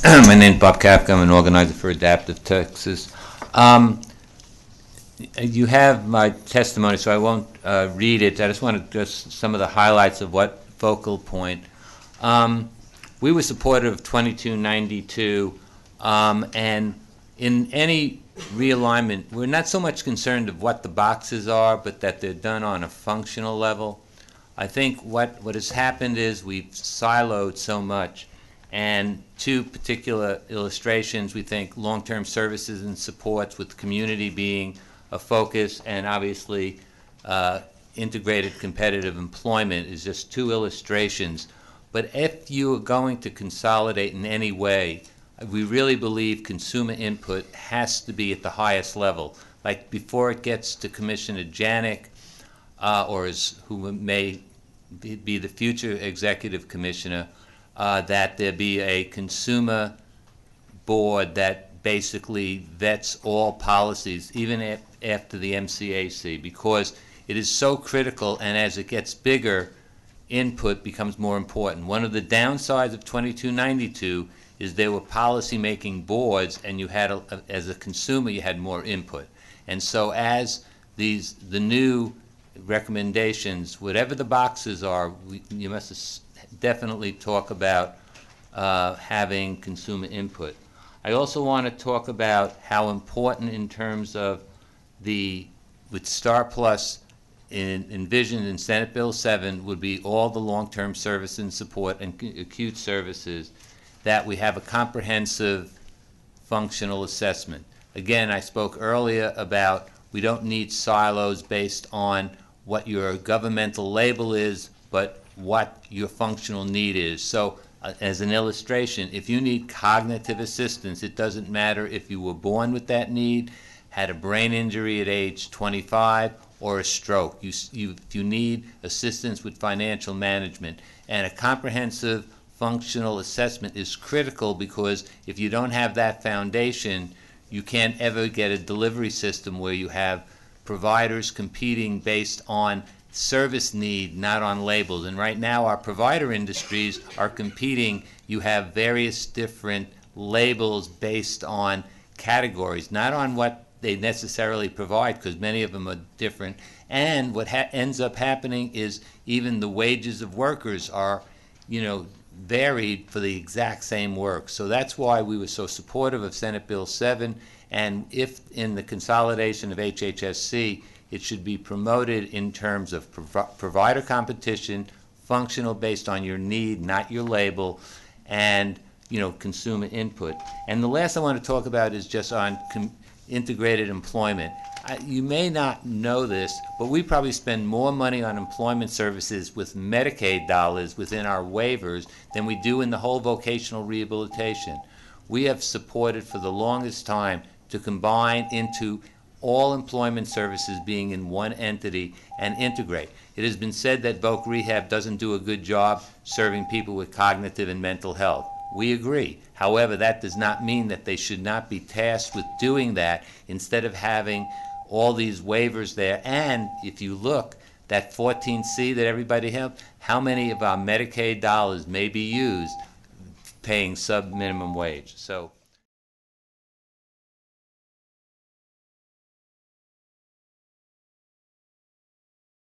My name's Bob Kafka. I'm an organizer for ADAPT of Texas. Um, you have my testimony, so I won't uh, read it. I just want to just some of the highlights of what focal point. Um, we were supportive of 2292, um, and in any realignment, we're not so much concerned of what the boxes are, but that they're done on a functional level. I think what, what has happened is we've siloed so much. And two particular illustrations, we think long-term services and supports with community being a focus, and obviously uh, integrated competitive employment is just two illustrations. But if you are going to consolidate in any way, we really believe consumer input has to be at the highest level. Like before it gets to Commissioner Janek, uh, or as, who may be the future executive commissioner, uh, that there be a consumer board that basically vets all policies, even af- after the MCAC, because it is so critical, and as it gets bigger, input becomes more important. One of the downsides of 2292 is there were policy-making boards, and you had, a, a- as a consumer, you had more input. And so as these, the new recommendations, whatever the boxes are, we, you must definitely talk about uh, having consumer input. I also want to talk about how important in terms of the, with Star Plus, in- envisioned in Senate Bill 7 would be all the long-term service and support and acute services, that we have a comprehensive functional assessment. Again, I spoke earlier about we don't need silos based on what your governmental label is, but what your functional need is. So, uh, as an illustration, if you need cognitive assistance, it doesn't matter if you were born with that need, had a brain injury at age 25, or a stroke. You, you, if you need assistance with financial management, and a comprehensive functional assessment is critical because if you don't have that foundation, you can't ever get a delivery system where you have providers competing based on service need, not on labels. And right now, our provider industries are competing. You have various different labels based on categories, not on what they necessarily provide, because many of them are different. And what ha- ends up happening is even the wages of workers are, you know, varied for the exact same work. So that's why we were so supportive of Senate Bill 7. And if in the consolidation of HHSC, it should be promoted in terms of provi- provider competition, functional based on your need, not your label, and, you know, consumer input. And the last I want to talk about is just on com- integrated employment. I- You may not know this, but we probably spend more money on employment services with Medicaid dollars within our waivers than we do in the whole vocational rehabilitation. We have supported for the longest time to combine into all employment services being in one entity and integrate. It has been said that Voc Rehab doesn't do a good job serving people with cognitive and mental health. We agree. However, that does not mean that they should not be tasked with doing that instead of having all these waivers there. And if you look, that 14C that everybody have, how many of our Medicaid dollars may be used paying sub-minimum wage? So